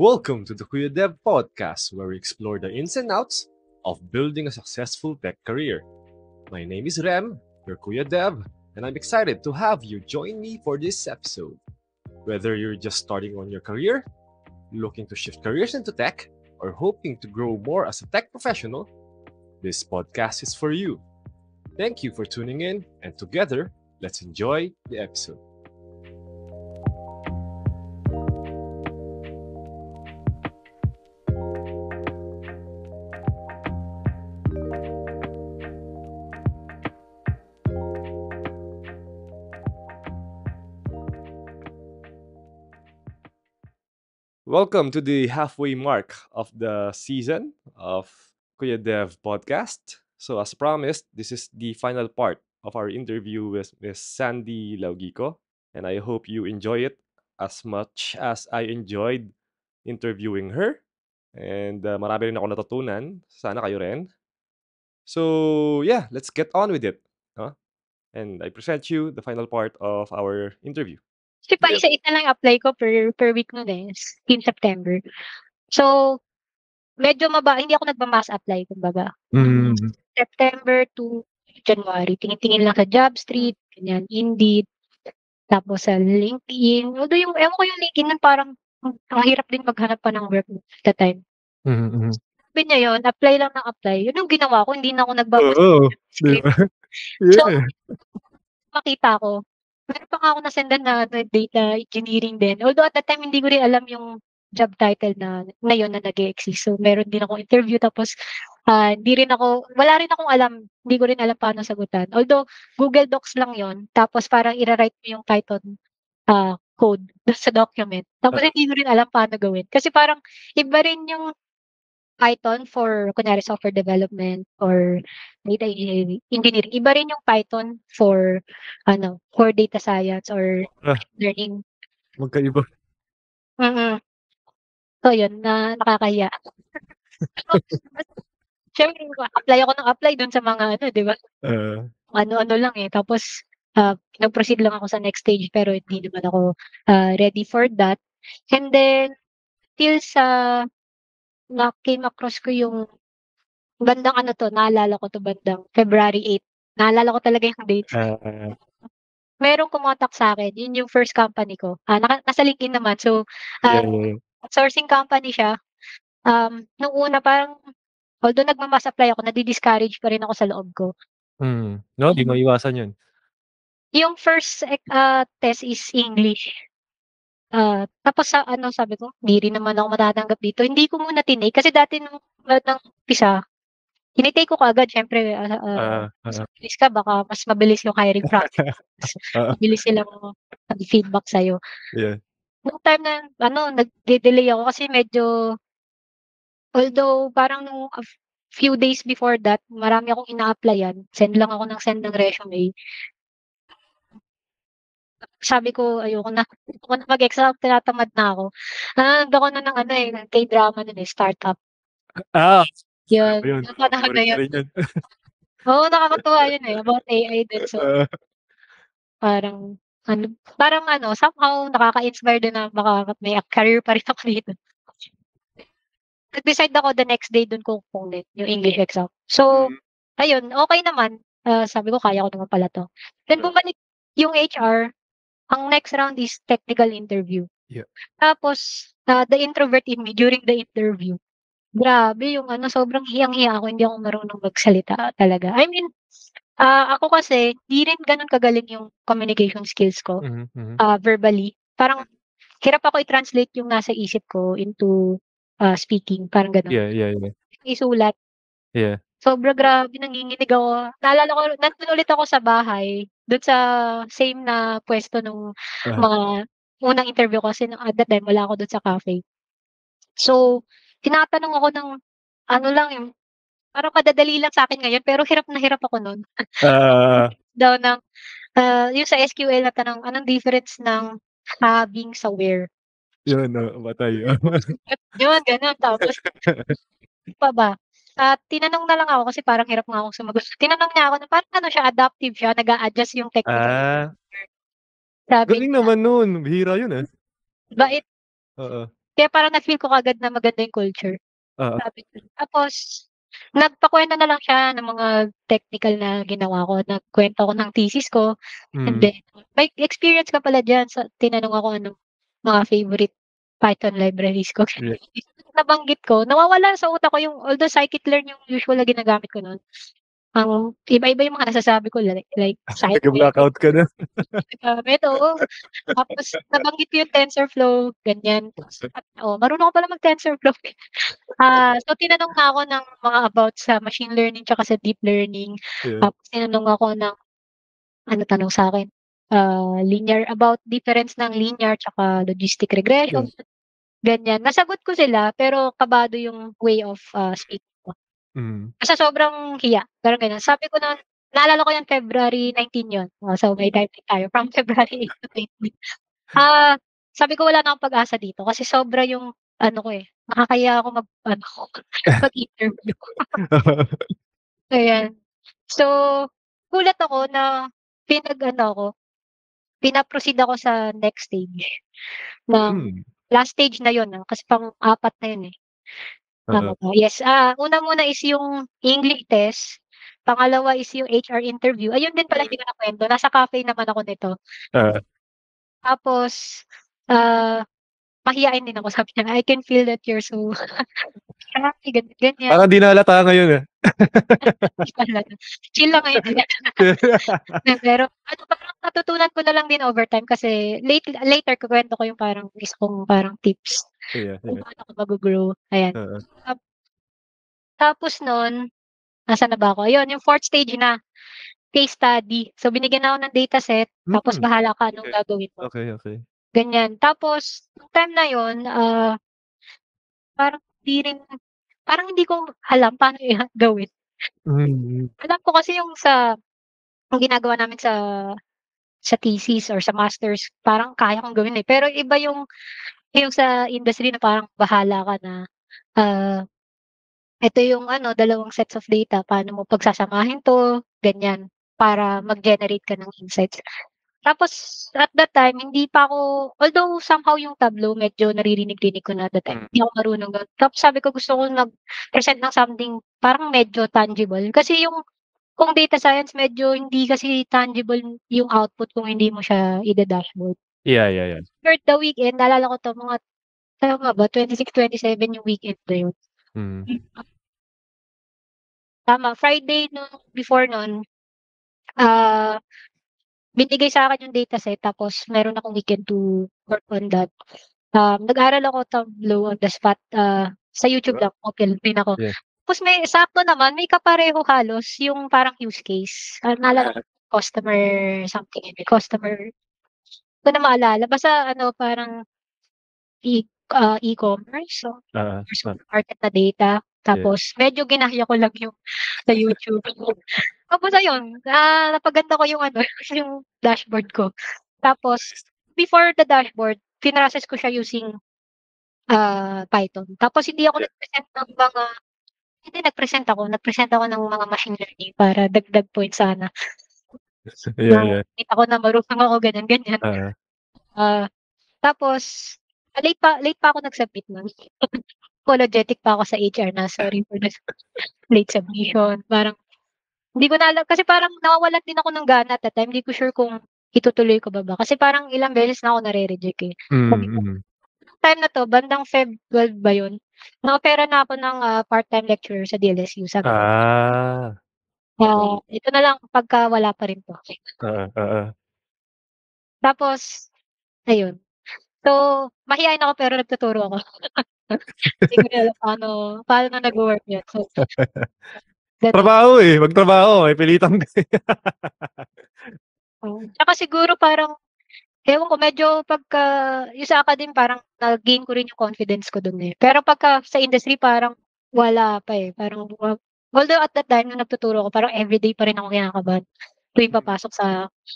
Welcome to the Kuya Dev podcast, where we explore the ins and outs of building a successful tech career. My name is Rem, your Kuya Dev, and I'm excited to have you join me for this episode. Whether you're just starting on your career, looking to shift careers into tech, or hoping to grow more as a tech professional, this podcast is for you. Thank you for tuning in, and together, let's enjoy the episode. Welcome to the halfway mark of the season of Kuya Dev podcast. So, as promised, this is the final part of our interview with Miss Sandy Laugico, and I hope you enjoy it as much as I enjoyed interviewing her. And uh, marami rin ako natutunan. Sana kayo rin. So, yeah, let's get on with it. Huh? And I present you the final part of our interview. Kasi pa isa-isa lang apply ko per per week nun eh, in September. So, medyo maba hindi ako nagma-mass apply kumbaga. Mm. September to January, tingin-tingin lang sa Jobstreet, ganyan, Indeed, tapos sa LinkedIn. Although yung, ewan ko yung LinkedIn nun parang ang hirap din maghanap pa ng work at that time. Mm-hmm. Sabi niya yun, apply lang ng apply. Yun yung ginawa ko, hindi na ako nagbabasa Oo, di script. ba? So, Yeah. makita ko, meron pa nga ako nasendan na na data engineering din. Although at that time hindi ko rin alam yung job title na na yun na nag-e-exist. So meron din akong interview tapos ah, hindi rin ako, wala rin akong alam, hindi ko rin alam paano sagutan. Although Google Docs lang yon tapos parang ira-write mo yung Python ah, code sa document. Tapos Ah. hindi ko rin alam paano gawin. Kasi parang iba rin yung Python for kunyari software development or data engineering. Iba rin yung Python for ano, for data science or Ah. learning. Magkaiba. Mm. So yun, na nakakahiya. Siyempre, apply ako ng apply dun sa mga ano, 'di ba? Ah. Ano-ano lang eh. Tapos ah, nag-proceed lang ako sa next stage pero hindi naman ako ah, ready for that. And then till sa na came across ko yung bandang ano 'to, naalala ko 'to bandang February 8. Naalala ko talaga yung date. Ah. Merong kumontak sa'kin, yun yung first company ko. Ah, naka nasa LinkedIn naman. So, ah, yeah, yeah. outsourcing company siya. Um, nung una parang although nagma-mass apply ako, nadi-discourage pa rin ako sa loob ko. Mm. No, di maiwasan yun. Yung first ek ah, test is English. Ah, tapos sa ano sabi ko, "Di rin naman ako matatanggap dito." Hindi ko muna tinake kasi dati nung ah, ng umpisa, tini-take ko kaagad siyempre, ah, ah, Ah, mas oo. mabilis ka baka mas mabilis yung hiring process. Mas Oo. mabilis silang mag-feedback sa'yo. Yeah. Nung time na ano, nagde-delay ako kasi medyo although parang nung a few days before that, marami akong ina-applyan. Send lang ako ng send ng resume. Sabi ko, "Ayoko na, ayoko na mag-exam, tinatamad na ako." Nanonood ako nun ng ano, eh, ng K-drama nun, eh, Startup. Ah, Yun, yun. panahon na yun. Oo, nakakatuwa yun, eh, about AI din. So, Ah. parang ano, parang ano, somehow nakaka-inspire din na baka may career pa rin ako dito. Nag-decide ako the next day dun ko kukunin yung English exam. So, Mm. ayun, okey naman. Ah, sabi ko, "Kaya ko naman pala 'to." Then bumalik yung HR, ang next round is technical interview. Yeah. Tapos, ah, the introvert in me during the interview, grabe yung ano, sobrang hiyang-hiya ako, hindi ako marunong magsalita talaga. I mean, ah, ako kasi di rin gano'n kagaling yung communication skills ko, Mhm, mhm. ah, verbally. Parang hirap ako i-translate yung nasa isip ko into, ah, speaking, parang gano'n. Yeah, yeah, yeah. Isulat. Yeah. Sobra grabe nanginginig ako. Naalala ko nandun ulit ako sa bahay, dun sa same na puwesto nung Ah. mga unang interview ko kasi at that time wala ako dun sa cafe. So, tinatanong ako ng ano lang yung parang madadali lang sa'kin ngayon pero hirap na hirap ako nun. Ah. Daw ng, ah, yung sa SQL na tanong, anong difference ng having sa where? Yun, oo, patay. Yun, gano'n. Tapos pa ba? Ah, tinanong na lang ako kasi parang hirap nga akong sumagot. Tinanong niya ako na parang ano siya, adaptive siya, nag-a-adjust yung technical Ah. Sabi Galing niya naman nun, bihira yun, ah. bait. Oo. Kaya parang na-feel ko kaagad na maganda yung culture. Oo. Sabi ko tapos nagpakuwento na lang siya ng mga technical na ginawa ko. Nagkuwento ako ng thesis ko and Mm. then, "May experience ka pala diyan." sa tinanong ako anong mga favorite Python libraries ko. Yeah. Nabanggit ko, nawawala sa utak ko yung although scikit-learn yung usual na ginagamit ko nun. Ang iba-iba yung mga nasasabi ko like like scikit Nagka-blackout ka na. gamit, oo. Tapos nabanggit ko yung TensorFlow, ganyan. At oo, marunong ako pala mag-TensorFlow. Ah, so tinanong na ako ng mga about sa machine learning tsaka sa deep learning. Yeah. Tapos tinanong ako ng ano tanong sa'kin, ah, linear about difference ng linear tsaka logistic regression, ganyan. Nasagot ko sila pero kabado yung way of, ah, speaking ko. Mm. Basta sobrang hiya, parang gano'n. Sabi ko na naalala ko yan February 19 yun. Oh, so may time din tayo from February 8 to 20. Ah, sabi ko wala na akong pag-asa dito kasi sobra yung ano ko, eh, nakakahiya ako mag-ano, mag-interview. Ayan. So, gulat ako na pinag-ano ako, pina-proceed ako sa next stage ng Hmm. last stage na yun, ah, kasi pang-apat na yun, eh. Tama Oo. ba? Yes, ah, una muna is yung English test, pangalawa is yung HR interview. Ayun din pala hindi ko nakwento, nasa cafe naman ako nito. Oo. Tapos, ah, mahiyain din ako. Sabi niya, "I can feel that you're so shy," ganyan, ganyan. Parang di na halata ngayon, ah. Chill lang ngayon. Pero ano, parang natutunan ko na lang din over time kasi late later kukuwento ko yung parang isa kong parang tips Yeah, kung yeah. paano ako maggo-grow, ayan. Oo. Tap tapos nun, nasaan na ba ako? Ayun, yung fourth stage na, case study. So, binigyan ako ng dataset tapos Mm. bahala ka anong Okay. gagawin mo. Okay, okay. Ganyan. Tapos nung time na yun, ah parang di rin parang hindi ko alam paano iha gawin. Mm. Alam ko kasi yung sa yung ginagawa namin sa sa thesis or sa masters, parang kaya kong gawin, eh. Pero iba yung yung sa industry na parang bahala ka na, ah, eto yung ano, dalawang sets of data, paano mo pagsasamahin 'to, ganyan, para mag-generate ka ng insights. Tapos at that time hindi pa ako although somehow yung Tableau medyo naririnig-rinig ko na at that time, Mm. hindi ako marunong. Tapos sabi ko gusto ko mag-present ng something parang medyo tangible. Kasi yung kung data science medyo hindi kasi tangible yung output kung hindi mo siya ida-dashboard. Yeah, yeah, yeah. Throughout the weekend, naalala ko 'to mga tama ba 26, 27 yung weekend na yun. Mm. Tama, Friday nung before nun, ah, binigay sa'kin yung dataset tapos meron akong weekend to work on that. Um, nag-aral ako Tableau on the spot, ah, sa YouTube lang, okey din ako. Yeah. Tapos may sakto naman may kapareho halos yung parang use case. Ah, naalala ko customer something, customer ko na maalala basta ano parang e ah, e-commerce so oo. market na data. Tapos medyo ginahya ko lang yung sa YouTube. Tapos ayun, ah, napaganda ko yung ano, yung dashboard ko. Tapos before the dashboard, pinrocess ko siya using, ah, Python. Tapos hindi ako Yeah. nag-present ng mga hindi nag-present ako, nag-present ako ng mga machine learning para dagdag points sana. Yeah, yeah. kita ko na marunong ako ganyan, ganyan. Oo. Ah, tapos late pa late pa ako nag-submit nun. Apologetic pa ako sa HR na, "Sorry for the late submission." Parang hindi ko na alam kasi parang nawawalan din ako ng gana at that time. Hindi ko sure kung itutuloy ko pa ba kasi parang ilang beses na ako nare-reject, eh. Sabi ko Mm, mm. time na 'to bandang Feb 12 ba yun, na-offeran na ako ng, ah, part-time lecturer sa DLSU. Sabi Ah. ah, ito na lang pagka wala pa rin 'to. Oo, oo. Tapos ayun. So, mahiyain ako pero nagtuturo ako. Hindi ko alam paano paano nagwo-work yun. So that Trabaho, eh, magtrabaho may pilitan ka. Oo, tsaka siguro parang ewan ko medyo pagka yung sa academe parang na-gain ko rin yung confidence ko dun, eh. Pero pagka sa industry parang wala pa, eh, parang although at that time nung nagtuturo ako parang everyday pa rin ako kinakabahan tuwing papasok sa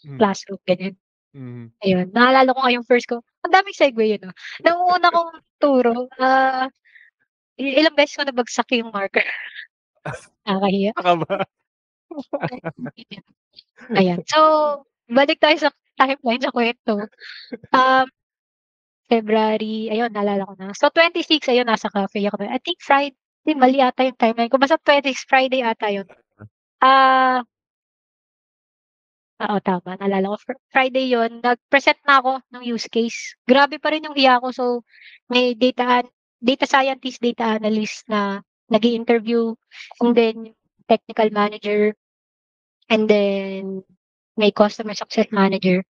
Hmm. classroom, ganyan. Mhm. Ayun, naalala ko nga yung first ko ang daming segue yun, ah. Nung una kong turo, ah, i ilang beses ko nabagsak yung marker. Nakakahiya. Baka ba? Ayan, so balik tayo sa timeline sa kuwento. Um February, ayun naalala ko na. So 26 ayun nasa cafe ako. I think Friday, mali ata yung timeline ko basta 26 Friday ata yun. Ah Oo, tama naalala ko fr Friday yun nag-present na ako ng use case. Grabe pa rin yung hiya ko so may data data scientist, data analyst na nag-i-interview and then technical manager, and then may customer success manager.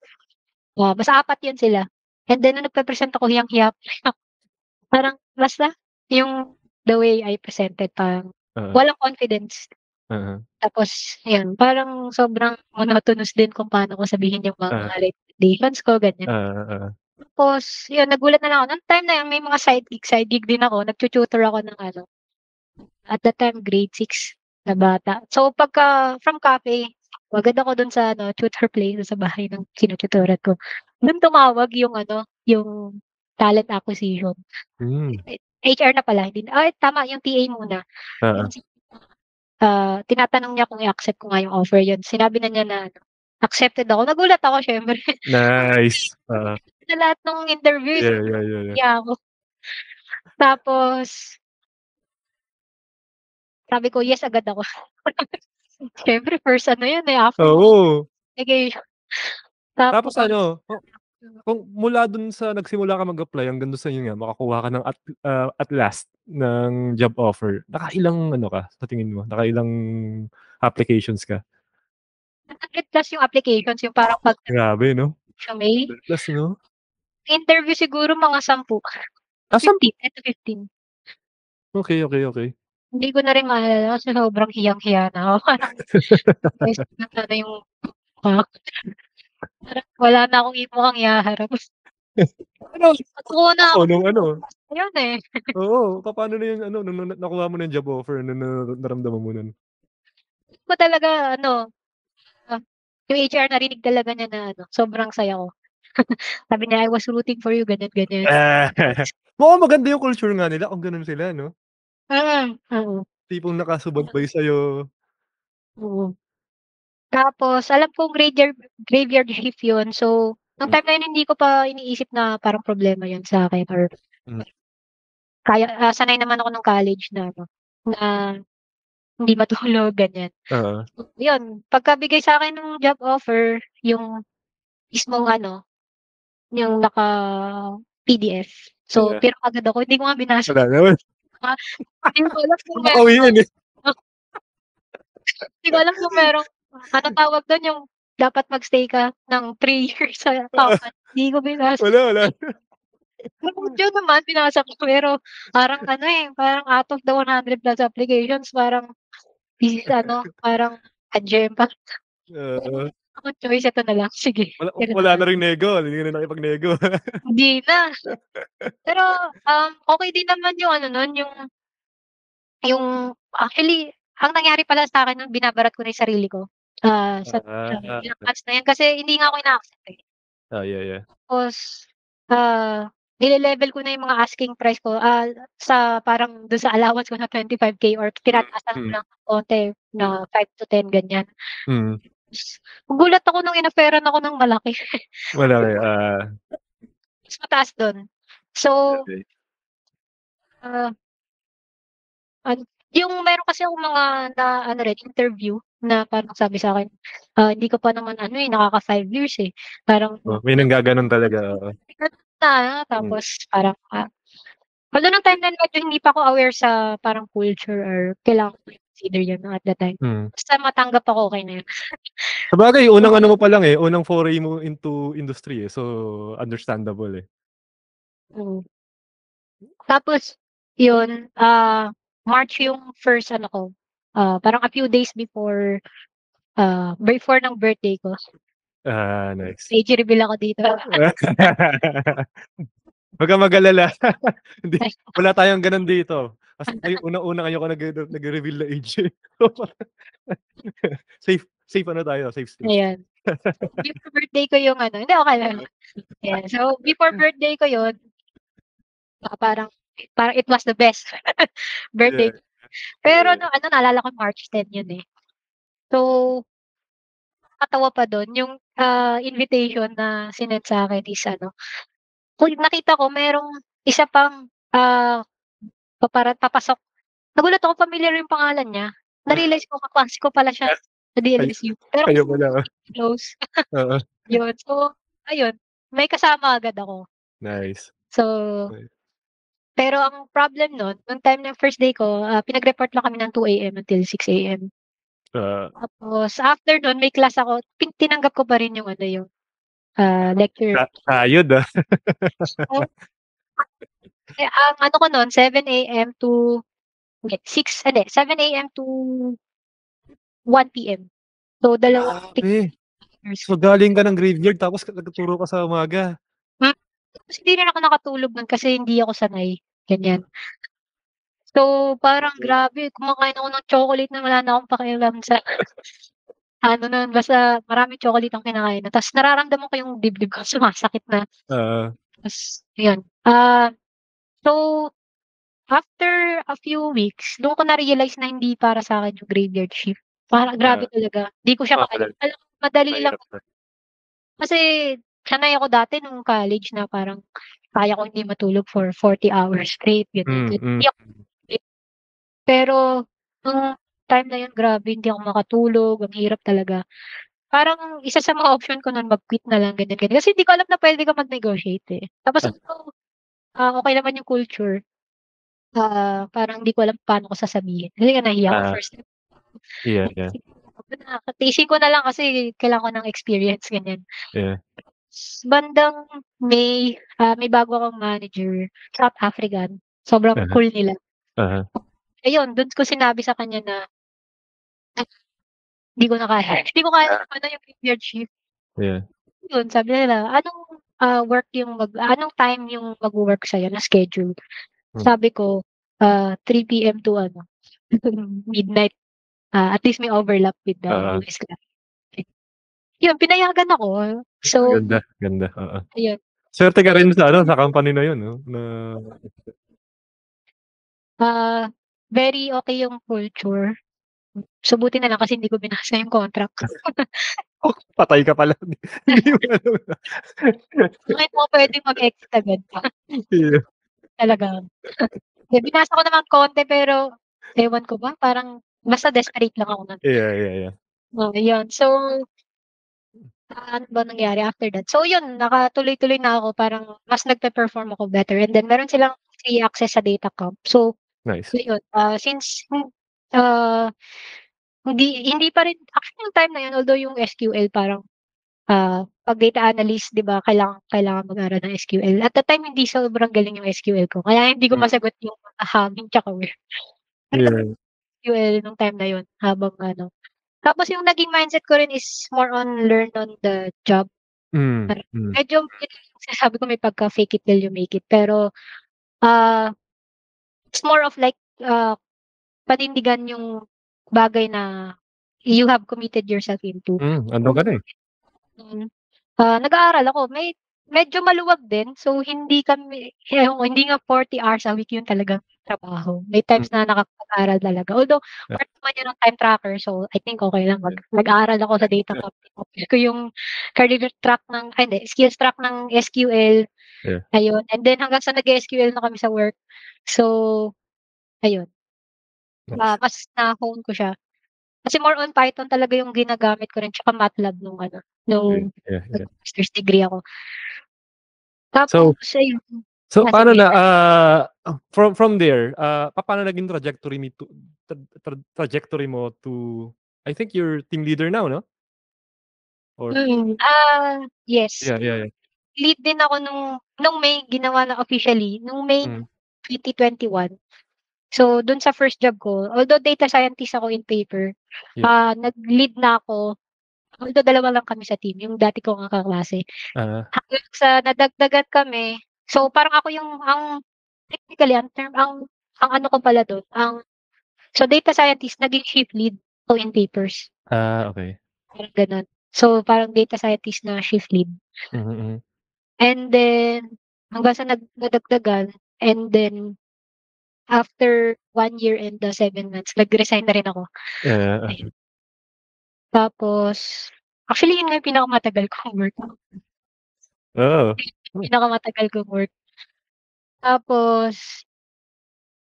Oo, basta 4 yun sila. And then nung nagpe-present ako hiyang-hiya parang basta yung the way I presented parang Oo. walang confidence. Oo. Tapos ayun, parang sobrang monotonous din kung paano ko sabihin yung Oo. mga recommendations ko ganyan. Oo, oo. Tapos yun nagulat na lang ako nung time na yun may mga side gig side gig din ako nagtu-tutor ako ng ano, at that time grade 6 na bata. So pagka from cafe, agad ako dun sa ano tutor place dun sa bahay ng tinu-tutoran ko. Dun tumawag yung ano, yung talent acquisition. Hmm. HR na pala hindi na ay tama yung TA muna. Oo. Ah, tinatanong niya kung i-accept ko nga yung offer yun. Sinabi na niya na ano, accepted ako. Nagulat ako siyempre. Nice, oo. Sa lahat nung interview Yeah, yeah, yeah, yeah. nahiya ako. Tapos sabi ko, "Yes," agad ako. Siyempre first ano yun, eh, after Oo. application. Tapos Tapos ano, ku kung mula dun sa nagsimula ka mag-apply hanggang dun sa yun nga makakuha ka ng at ah, at last ng job offer, nakailang ano ka sa tingin mo, nakailang applications ka? 100 plus yung applications yung parang pag Grabe 'no? 100 plus 'no? Interview siguro mga 10. Ah, 10? 15, 10 to 15. Okey, okey, okey. Hindi ko na rin maalala kasi sobrang hiyang-hiya na ako. Parang sana yung. Parang wala na akong i mukhang ihaharap. Ano, Nakuha na ako. ako nung ano Ayun, eh. Oo, papaano na yung ano nung nung nakuha mo na yung job offer, ano na naramdaman mo nun? Ko talaga ano, ah, yung HR narinig talaga niya na ano, sobrang saya ko. Sabi niya, "I was rooting for you," ganyan, ganyan. Mukhang maganda yung culture nga nila kung ganun sila 'no? Mm, oo. Tipong nakasubaybay sa'yo. Oo. Tapos alam kong graveyard graveyard shift yun. So, nung Hmm. time na yun hindi ko pa iniisip na parang problema yun sa'kin or Hmm. kaya ah, sanay naman ako nung college na ano, na hindi matulog ganyan. Oo. Yun, pagkabigay sa'kin nung job offer, yung mismong ano, yung naka-PDF. So, Yeah. pinirma agad ako, hindi ko nga binasa. Wala naman. Ah, hindi ko alam kung Baka uwian, eh. Hindi ko alam kung merong anong tawag dun, yung dapat mag-stay ka ng 3 years sa company, hindi ko binasa. Wala, wala. Yun naman binasa ko pero parang ano, eh, parang out of the 100 plus applications parang is ano, parang a-gem pa. Oo. Ako choice ito na lang, sige. Wala Ganun wala na. na ring nego, hindi ka na nakipag-nego. Hindi na. Pero, um, okey din naman yung ano nun, yung yung actually, ang nangyari pala sa'kin nun binabarat ko na yung sarili ko, ah, sa Ah. ilang months na yun kasi hindi nga ako ina-accept, eh. Oh, yeah, yeah. Tapos, ah, nile-level ko na yung mga asking price ko, ah, sa parang dun sa allowance ko na 25K or tinataasan ko Hmm. ng konti na 5 to 10 ganyan. Mm. Tas nagulat ako nung in-offeran ako ng malaki. Malaki, ah. Mas mataas dun. So Okey. ah an yung meron kasi akong mga na ano rin interview na parang sabi sa'kin, ah, hindi ka pa naman ano, eh, nakaka-5 years, eh. Parang Oh, may nanggaganon talaga, oo. na Hmm. tapos parang, ah although nung time na yun medyo hindi pa ako aware sa parang culture or kailangan ko i-consider yun at that time. Mm. Basta matanggap ako, okey na yun. Sabagay unang ano mo pa lang, eh, unang foray mo into industry, eh, so understandable, eh. Mm. Tapos yun, ah, March yung first ano ko, ah, parang a few days before, ah, before ng birthday ko. Ah, nice. Age reveal ako dito. Wag kang mag-alala. Hindi wala tayong ganon dito. Kasi ngayon unang-una ngayon ako nag nagre-reveal ng age. Safe safe ano tayo, safe space. Ayan. Before birthday ko yung ano hindi okey lang. Ayan, so before birthday ko yun ah, parang parang it was the best birthday. Yeah. Pero nung ano naalala ko March 10 yun, eh. So nakakatawa pa dun yung, ah, invitation na sinend sa'kin is ano Uy, nakita ko merong isa pang, ah, papara papasok. Nagulat ako familiar yung pangalan niya. Na-realize ko kaklase ko pala siya sa DLSU. Pero Kayo pala. close. Oo. Yun. So, ayun, may kasama agad ako. Nice. So, Nice. Pero ang problem nun, nung time ng first day ko, ah, pinag-report lang kami ng 2 AM until 6 AM. Ah, Tapos after nun may class ako, tin tinanggap ko pa rin yung ano, yung, ah, lecture. ka kayod, ah. Eh, ang ano ko nun 7 AM to hindi 6 hindi 7 AM to 1 PM. So, dalawang Grabe. hours. So, galing ka ng graveyard tapos nagtuturo ka sa umaga? Tapos hindi rin ako nakatulog nun kasi hindi ako sanay, ganyan. So, parang grabe kumakain ako ng chocolate na wala na akong pakialam sa ano nun, basta maraming chocolate ang kinakain nun. Tas nararamdaman ko yung dibdib ko sumasakit na. Oo. Tas yun, ah, so, after a few weeks, dun ko na-realize na hindi para sa'kin yung graveyard shift. Parang grabe talaga, di ko siya kaya. Bakit? Alam mo madali lang na. kasi sanay ako dati nung college na parang kaya ko hindi matulog for 40 hours straight, ganyan. Mm, mm. Hindi ako pero nung time na yun grabe hindi ako makatulog, ang hirap talaga. Parang isa sa mga option ko nun mag-quit na lang ganyan, ganyan. Kasi hindi ko alam na puwede ka mag-negotiate, eh. Tapos Ah. ah, okey naman yung culture, ah, parang di ko alam paano ko sasabihin. Kasi nga nahiya ako Ah. first time. Yeah, yeah. Tiisin ko na lang kasi kailangan ko ng experience, ganyan. Yeah. Bandang May, ah, may bago akong manager, South African. Sobrang Uh-huh. cool nila. Uh-huh. Ayun, dun ko sinabi sa kanya na Di ko na kaya. Hindi ko kaya ano yung graveyard shift. Yeah. Yun, sabi nila, "Anong, ah, work yung mag anong time yung magwo-work sa'yo na schedule?" Hmm. Sabi ko, ah, 3 PM to ano, midnight. Ah, at least may overlap with the Oo. US class. Yun, pinayagan ako. So, Ganda, ganda, oo. ayun. Swerte ka rin sa ano, sa company na yun 'no, na Ah, very okey yung culture. So, buti na lang kasi hindi ko binasa yung contract. Oh, patay ka pala. Hindi mo alam na. Bakit mo puwedeng mag-exit agad? Yeah. Talaga. Eh, binasa ko naman konti pero ewan ko ba, parang basta desperate lang ako nun. Yeah, yeah, yeah. Oo, yun. So, ah, ano ba nangyari after that? So, yun nakatuloy-tuloy na ako parang mas nagpe-perform ako better and then meron silang free access sa data camp. So, Nice. ayun, ah, since, ah, hindi hindi pa rin actually yung time na yun although yung SQL parang, ah, 'pag data analyst 'di ba kailangan kailangan mag-aral ng SQL. At that time hindi sobrang galing yung SQL ko kaya hindi ko Hmm. masagot yung mga hangin tsaka where. Yeah. SQL nung time na yun habang ano. Tapos yung naging mindset ko rin is more on learn on the job. Hmm, Parang hmm. medyo sinasabi ko may pagka fake it till you make it pero, ah, it's more of like, ah, panindigan yung bagay na you have committed yourself into. Hmm, andun ka na, eh. Mm. Ah, nag-aaral ako. May medyo maluwag din. So, hindi kami ewan ko, hindi nga 40 hours a week yung talagang trabaho. May times na nakapag-aral talaga. Although, Ah. part naman yun ng time tracker. So, I think okey lang mag nag-aaral ako sa data camp. Tinapos ko yung career track ng ay hindi, skills track ng SQL. Yeah. Ayun. And then hanggang sa nag-e-SQL na kami sa work. So, ayun. Ah, Nice. mas na-hone ko siya. Kasi more on Python talaga yung ginagamit ko rin tsaka MATLAB nung ano, nung Yeah, yeah. nag-master's degree ako. Tapos So ayun. so Ah, paano na, ah, from from there, ah, papaano naging trajectory me to tra tra trajectory mo to I think you're team leader now 'no? Or Mm, ah, yes. Yeah, yeah, yeah. Lead din ako nung nung May ginawa na officially, nung May Hmm. 2021. So, dun sa first job ko, although data scientist ako in paper, Yeah. ah, nag-lead na ako. Although dalawa lang kami sa team, yung dati kong kaklase. Ah. Hanggang sa nadagdagan kami. So, parang ako yung ang technically ang term ang ang ano ko pala dun, ang so data scientist naging shift lead ko in papers. Ah, okey. Parang gano'n. So, parang data scientist na shift lead. Mhm, mhm. And then hanggang sa nag nadagdagan and then after 1 year and, ah, 7 months nag-resign na rin ako. Yeah, ah. Tapos actually yun nga yung pinakamatagal kong work. Oo. pinakamatagal kong work. Tapos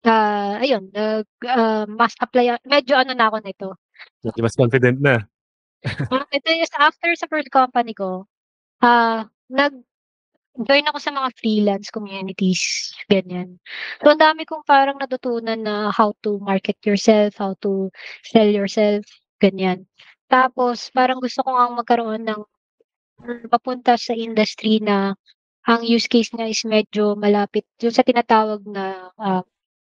ah, ayun nag, ah, mas apply medyo ano na ako nito. Medyo mas confident na. Hmm, ito is after sa first company ko, ah, nag-join ako sa mga freelance communities, ganyan. So, ang dami kong parang natutunan na how to market yourself, how to sell yourself, ganyan. Tapos parang gusto ko ngang magkaroon ng or mapunta sa industry na ang use case niya is medyo malapit dun sa tinatawag na, ah,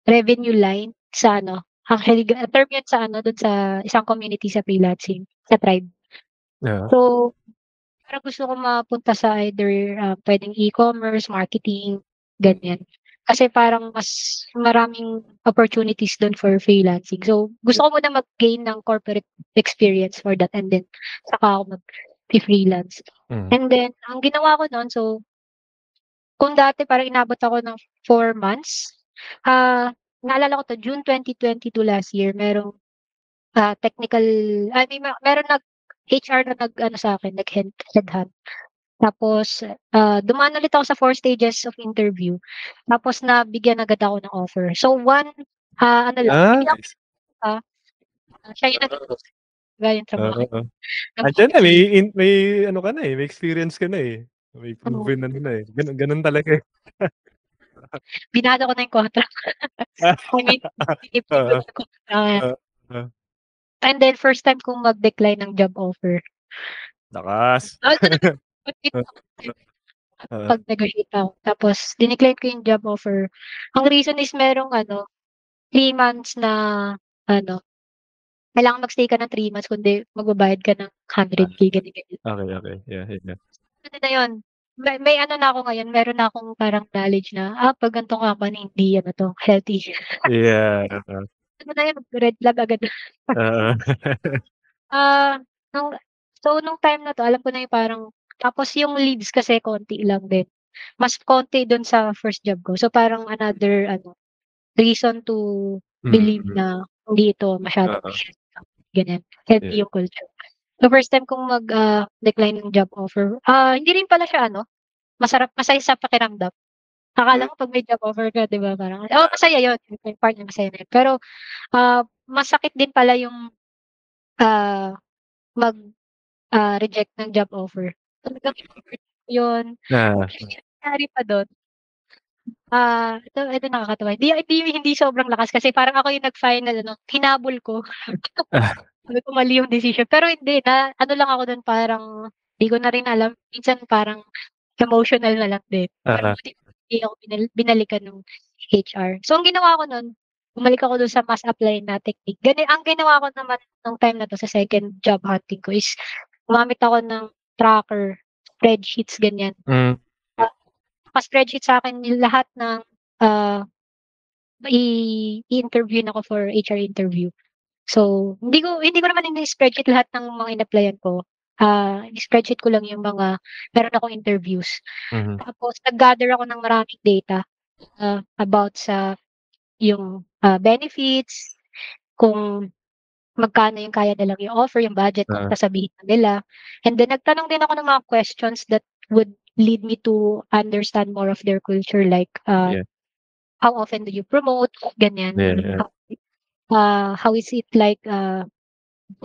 revenue line sa ano, actually term yun sa ano, dun sa isang community sa freelancing, sa Tribe. Oo. So, parang gusto ko mapunta sa either, ah, puwedeng e-commerce, marketing, ganyan. Kasi parang mas maraming opportunities dun for freelancing. So, gusto ko muna mag-gain ng corporate experience for that and then saka ako magfi-freelance. Mm. And then ang ginawa ko nun, so kung dati parang inabot ako ng 4 months, ah, naalala ko 'to June 2022 last year merong, ah, technical I mean meron nag-HR na nag-ano sa'kin, nag-head headhunt. Tapos, ah, dumaan ulit ako sa 4 stages of interview, tapos nabigyan agad ako ng offer. So, one ah, ano lang Ah, nice. ah, siya yung nag yung trabaho Oo. ng Andiyan na may in may ano ka na, eh, may experience ka na, eh. May Oo. proven ano na, eh. Ganun ganun talaga, eh. Binado ko na yung contract. Contract. Oo. And then first time kong mag-decline ng job offer. Lakas. Talaga Oo. Pag-negotiate ako. Tapos dinecline ko yung job offer. Ang reason is merong ano, 3 months na ano, kailangan mag-stay ka ng 3 months kundi magbabayad ka ng 100K ganyan, ganyan. Okey, okey. Yeah, yeah. Ano na yun, may may ano na ako ngayon, meron na akong parang knowledge na, ah, 'pag ganitong company hindi ano 'to, healthy. Yeah, oo. Ano na yun, red flag agad. Oo. Ah, nung so nung time na 'to alam ko na yung parang tapos yung leads kasi konti lang din. Mas konti dun sa first job ko. So, parang another ano, reason to believe Mm. na hindi ito masyadong Oo. ganyan, healthy Yeah. yung culture. So, first time kong mag, ah, decline ng job offer, ah, hindi rin pala siya ano, masarap masaya sa pakiramdam. Akala mo 'pag may job offer ka 'di ba parang, oo masaya yun, yung part na masaya na yun. Pero, ah, masakit din pala yung, ah, mag, ah, reject ng job offer. Talagang yun. Na nangyari pa dun ah, ito ito nakakatawa. Hindi hindi hindi sobrang lakas kasi parang ako yung nag-final ano, hinabol ko. Ah. Sabi ko mali yung decision. Pero hindi na ano lang ako dun parang di ko na rin alam, minsan parang emotional na lang din. Pero Oo. buti hindi ako binal binalikan nung HR. So, ang ginawa ko nun, bumalik ako dun sa mass apply na technique. Gani ang ginawa ko naman nung time na 'to sa second job hunting ko is gumamit ako ng tracker, spreadsheets, ganyan. Hmm. Ah, naka-spreadsheet sa'kin yung lahat ng, ah, i i-interviewin ako for HR interview. So, hindi ko hindi ko naman ini-spreadsheet lahat ng mga in-applyan ko. Ah, ini-spreadsheet ko lang yung mga meron akong interviews. Mhm. Tapos nag-gather ako ng maraming data, ah, about sa yung, ah, benefits, kung magkano yung kaya nilang i-offer, yung budget Oo. sasabihin nila. And then nagtanong din ako ng mga questions that would lead me to understand more of their culture like, ah, Yeah. how often do you promote, ganyan. Yeah, yeah. How ah, how is it like, ah,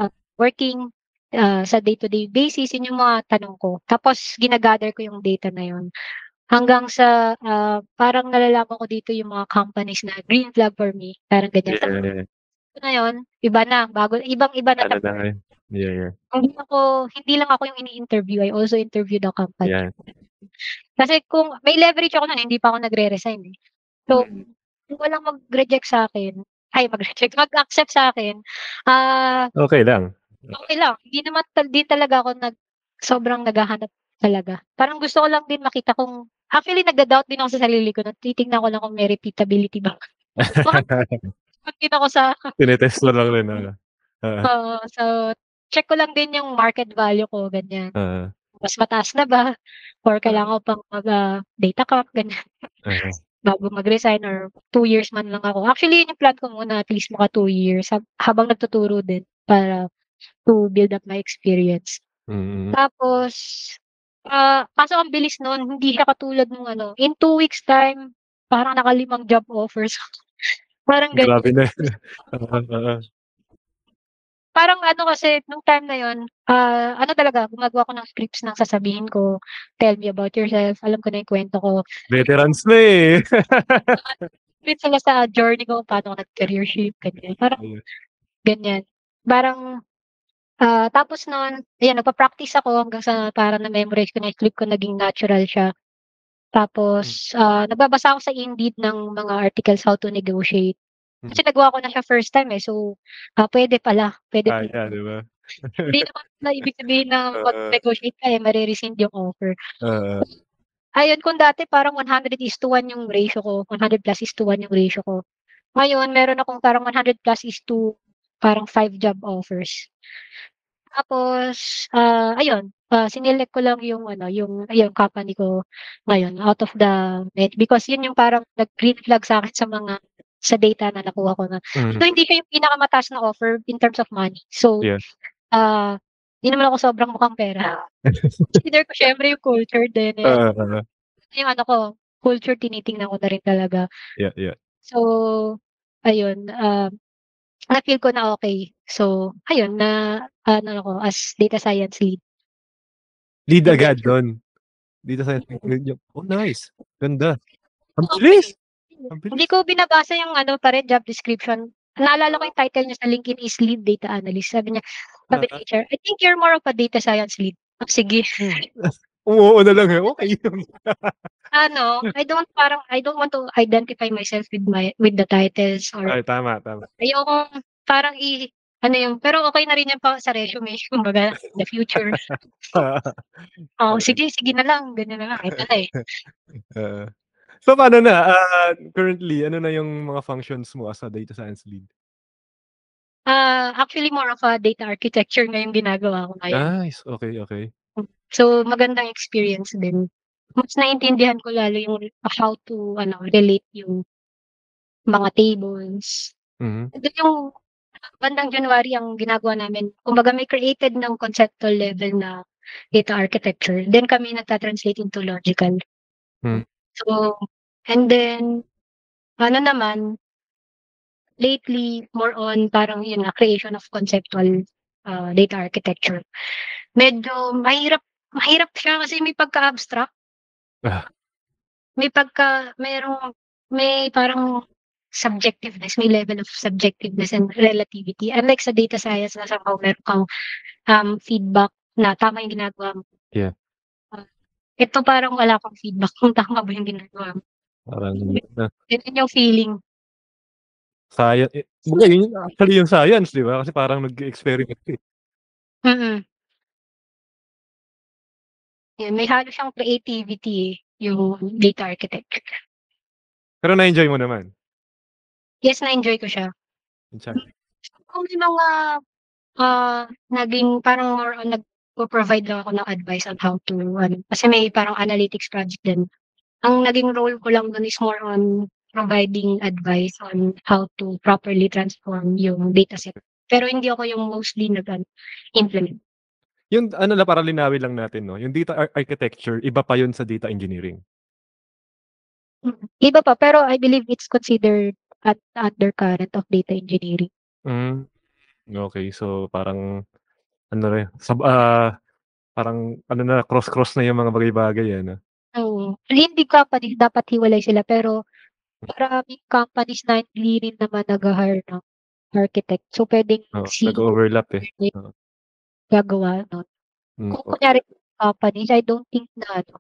ah, working, ah, sa day-to-day basis, yun yung mga tanong ko. Tapos gina-gather ko yung data na yun. Hanggang sa, ah, parang nalalaman ko dito yung mga companies na green flag for me, parang ganyan. Yeah, Yun, iba na, bago ibang-iba na Ano na talaga. ngayon. Yeah, yeah. Hindi ako hindi lang ako yung ini-interview, I also interview the company. Yeah. Kasi kung may leverage ako nun, hindi pa ako nagre-resign, eh. So, Mm. kung walang mag-reject sa'kin ay mag-reject, mag-accept sa'kin, ah Okey lang. okey lang. Hindi naman di talaga ako nag sobrang naghahanap talaga. Parang gusto ko lang din makita kung actually nagda-doubt din ako sa sarili ko na titignan ko lang kung may repeatability ba. Baka din ako sa Tine-test mo lang rin? Oo. Oo. So, check ko lang din yung market value ko, ganyan. Oo. Mas mataas na ba or kailangan ko pang mag, ah, data cap, ganyan. Oo. Bago mag-resign or 2 years man lang ako. Actually, yun yung plan ko muna at least maka 2 years hab habang nagtuturo din para to build up my experience. Mm. Tapos, Ah, kaso ang bilis nun, hindi siya katulad nung ano, in 2 weeks time, parang naka-limang job offers. Parang ganyan. Grabe na. Parang ano kasi nung time na yun, ah, ano talaga gumagawa ako ng scripts ng sasabihin ko, "Tell me about yourself." Alam ko na yung kwento ko. Veterans na, eh. Script sila sa journey ko, paano ako nag-career shift, ganyan. Parang Hmm. ganyan. Parang, ah, tapos nun, ayan nagpa-practice ako hanggang sa parang na-memorize ko na yung script ko, naging natural siya. Tapos, ah, nagbabasa ako sa Indeed ng mga articles how to negotiate. Kasi nagawa ko na siya first time, eh. So, ah, puwede pala, puwede pala. Kaya, 'di ba? Hindi naman na ibig sabihin na Oo. mag-negotiate ka, eh, mare-rescind yung offer. Oo. Ayun, kung dati parang 100:1 yung ratio ko, 100+:1 yung ratio ko. Ngayon meron akong parang 100+:2 parang 5 job offers. Tapos, ah, ayun, ah, sinelect ko lang yung ano, yung ayun company ko ngayon out of the net because yun yung parang nag-green flag sa'kin sa mga sa data na nakuha ko na Mhm. though hindi siya yung pinakamataas na offer in terms of money. So, Yes. ah, di naman ako sobrang mukhang pera. Consider ko siyempre yung culture din, eh. Oo. Yung ano ko, culture tinitingnan ko na rin talaga. Yeah, yeah. So, ayun, um, na-feel ko na okey. So, ayun na ano ako as data science lead. Lead agad dun? Data science lead yung oh, nice. Ganda. Ang bilis. Ang Hindi ko binabasa yung ano pa rin job description. Naalala ko yung title niya sa LinkedIn is lead data analyst. Sabi niya, sabi HR, "I think you're more of a data science lead." Oh, sige. Oo na lang, eh, yun. Ano, I don't parang I don't want to identify myself with my with the titles or Ay, tama, tama. ayokong parang i ano yung pero okey na rin yan pa sa resume kumbaga in the future. Oo, Okey. sige, sige na lang, ganyan na lang, ito na, eh. Oo. So, paano na, ah, currently ano na yung mga functions mo as a data science lead? Ah, actually more of a data architecture na yung ginagawa ko ngayon. Nice, okey. Hmm, so magandang experience din. Mas naintindihan ko lalo yung how to ano, relate yung mga tables. Mhm. Then yung bandang January ang ginagawa namin, kumbaga may created ng conceptual level na data architecture, then kami nagta-translate into logical. Hmm. So, and then ano naman lately more on parang yun nga creation of conceptual, ah, data architecture. Medyo mahirap mahirap siya kasi may pagka-abstract. Ah. May pagka merong may parang subjectiveness, may level of subjectiveness and relativity. Unlike sa data science na somehow meron kang, um, feedback na tama yung ginagawa mo. Yeah. Ah, ito parang wala kang feedback kung tama ba yung ginagawa mo. Parang na Ganun yung feeling. Science eh, kumbaga yun actually yung science, 'di ba? Kasi parang nag-e-experiment ka, eh. Mm. Yan, may halo siyang creativity, yung data architecture. Pero na-enjoy mo naman? Yes, na-enjoy ko siya. Kung may mga, ah, naging parang more on nagpo-provide lang ako ng advice on how to ano, kasi may parang analytics project din. Ang naging role ko lang dun is more on providing advice on how to properly transform yung dataset. Pero hindi ako yung mostly nag-ano, implement. Yung ano lang para linawin lang natin 'no, yung data ar architecture iba pa yun sa data engineering? Mm, iba pa pero I believe it's considered at undercurrent of data engineering. Hmm, okey. So, parang ano rin sab ah, parang ano na cross-cross na yung mga bagay-bagay ano? Oo, hindi company dapat hiwalay sila pero maraming companies na hindi rin naman nagha-hire ng architect. So, puwedeng Oo, si nag-o-overlap, eh. Gagawa nun. Hmm, Kung okey. kunyari companies, I don't think na ano,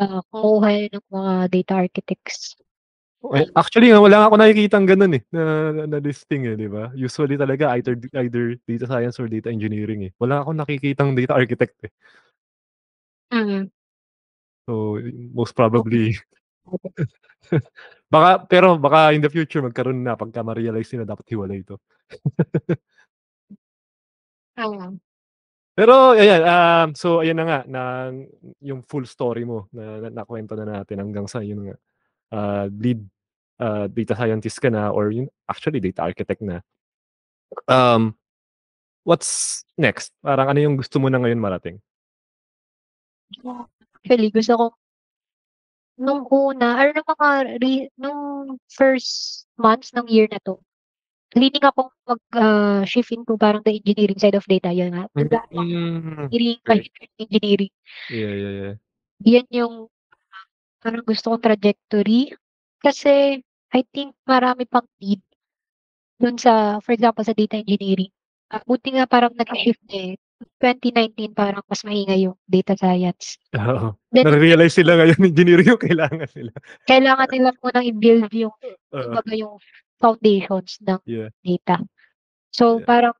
ah, kumukuha ng mga data architects. Eh, actually nga wala nga akong nakikitang gano'n, eh, na na listing, eh, 'di ba? Usually talaga either either data science or data engineering, eh. Wala akong nakikitang data architect, eh. Mm. So, most probably baka pero baka in the future magkaroon na pagka ma-realize nila dapat hiwalay 'to. Oo. Pero ayan, um, so ayan na nga na yung full story mo na na nakuwento na natin hanggang sa yun nga, ah, lead, ah, data scientist ka na or yun actually data architect na. Um, what's next? Parang ano yung gusto mo na ngayon marating? Actually, gusto ko nung una or nung mga re nung first months ng year na 'to, leaning akong mag, ah, shift into parang the engineering side of data, yun nga. Mm. Engineering, Right. engineering. Yeah, yeah, yeah. Yan yung parang gusto kong trajectory. Kasi I think marami pang need dun sa for example, sa data engineering. Ah, buti nga parang nag-shift eh. 2019 parang mas maingay yung data science. Oo. Then Nare-realize nila ngayon engineering yung kailangan nila. Kailangan nila munang i-build yung kumbaga yung foundations ng Yeah. data. So, Yeah. parang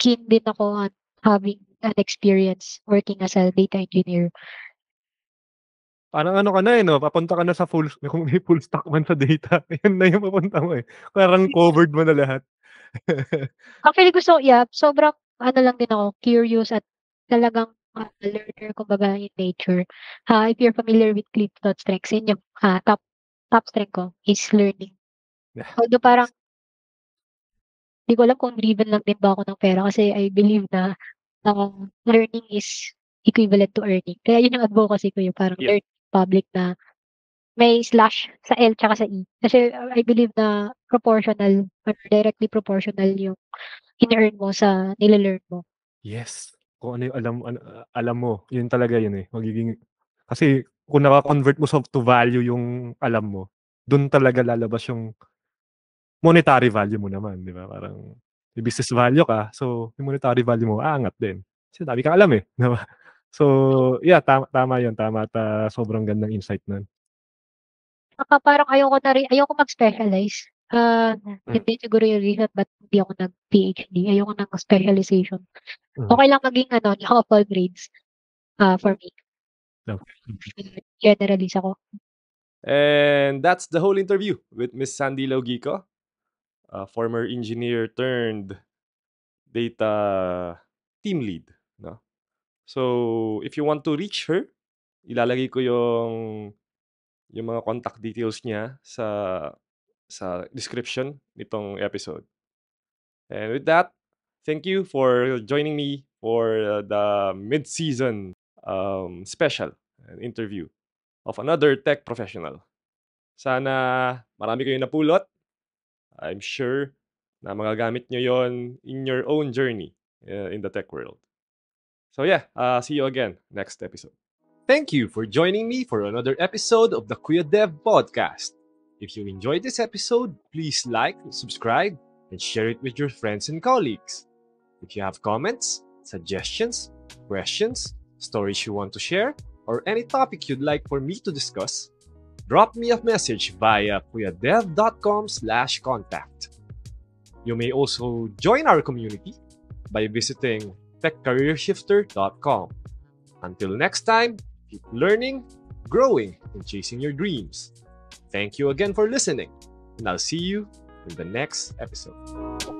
keen din ako on having an experience working as a data engineer. Parang ano ka na, eh, 'no, papunta ka na sa full kung may full stack man sa data, yun na yung papunta mo, eh. Parang covered mo na lahat. Actually gusto yeah, sobrang ano lang din ako, curious at talagang, ah, learner kumbaga in nature. Ah, if you're familiar with Clifton Strengths, yun yung, ah, top top strength ko is learning. Yeah. Although parang Di ko alam kung driven lang din ba ako ng pera kasi I believe na, um, learning is equivalent to earning. Kaya yun yung advocacy ko, yung parang Yeah. learn public na may slash sa L tsaka sa E. Kasi I believe na proportional or directly proportional yung ine-earn mo sa nile-learn mo. Yes. Kung ano yung alam ano, ah, alam mo, yun talaga yun, eh, magiging kasi kung naka-convert mo sa to value yung alam mo, dun talaga lalabas yung monetary value mo naman, 'di ba? Parang may business value ka, so yung monetary value mo aangat din. Kasi dami kang alam, eh, 'di ba? So, yeah, tama tama yun, tama at, ah, sobrang gandang insight nun. Tsaka parang ayoko na rin ayoko mag-specialize. Ah, Hmm. hindi siguro yung reason ba't hindi ako nag-PhD, ayoko ng specialization. Mhm. Okey lang maging ano, all trades, ah, for me. Generalist ako. And that's the whole interview with Miss Sandy Laugico, a former engineer turned data team lead, 'no? So, if you want to reach her, ilalagay ko yung yung mga contact details niya sa sa description nitong episode. And with that, thank you for joining me for the mid-season, um, special interview of another tech professional. Sana marami kayong napulot. I'm sure na magagamit niyo yon in your own journey, uh, in the tech world. So yeah, uh, see you again next episode. Thank you for joining me for another episode of the Kuya Dev Podcast. If you enjoyed this episode, please like, subscribe, and share it with your friends and colleagues. If you have comments, suggestions, questions, stories you want to share, or any topic you'd like for me to discuss, drop me a message via kuyadev.com/contact. You may also join our community by visiting techcareershifter.com. Until next time, keep learning, growing, and chasing your dreams. Thank you again for listening, and I'll see you in the next episode.